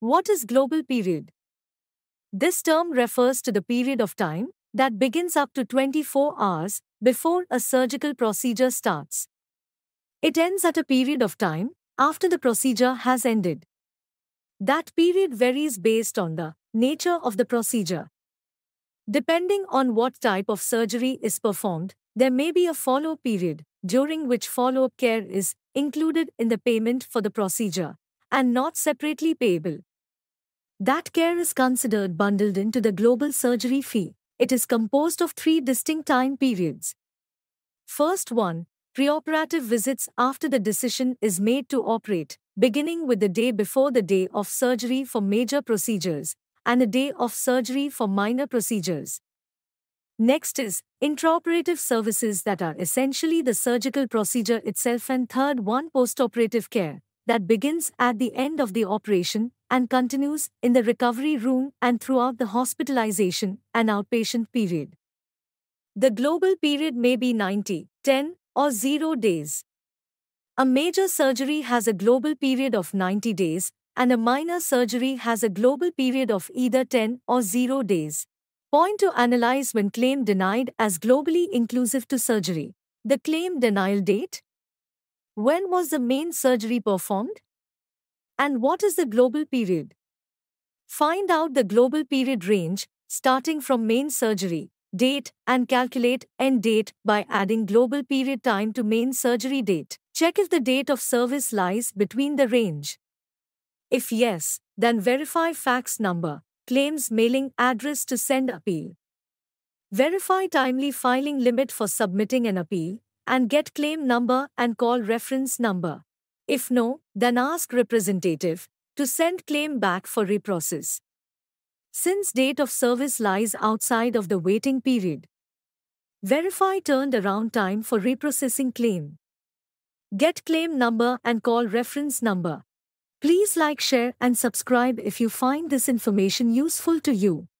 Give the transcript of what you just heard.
What is global period? This term refers to the period of time that begins up to 24 hours before a surgical procedure starts. It ends at a period of time after the procedure has ended. That period varies based on the nature of the procedure. Depending on what type of surgery is performed, there may be a follow up period, during which follow up care is included in the payment for the procedure and not separately payable. That care is considered bundled into the global surgery fee. It is composed of three distinct time periods. First one, preoperative visits after the decision is made to operate, beginning with the day before the day of surgery for major procedures and a day of surgery for minor procedures. Next is intraoperative services that are essentially the surgical procedure itself, and third one, postoperative care that begins at the end of the operation and continues in the recovery room and throughout the hospitalization and outpatient period. The global period may be 90, 10, or 0 days. A major surgery has a global period of 90 days, and a minor surgery has a global period of either 10 or 0 days. Point to analyze when claim denied as globally inclusive to surgery. The claim denial date? When was the main surgery performed? And what is the global period? Find out the global period range, starting from main surgery, date, and calculate end date by adding global period time to main surgery date. Check if the date of service lies between the range. If yes, then verify fax number, claims mailing address to send appeal. Verify timely filing limit for submitting an appeal, and get claim number and call reference number. If no, then ask representative to send claim back for reprocess. Since date of service lies outside of the waiting period, verify turned around time for reprocessing claim. Get claim number and call reference number. Please like, share, and subscribe if you find this information useful to you.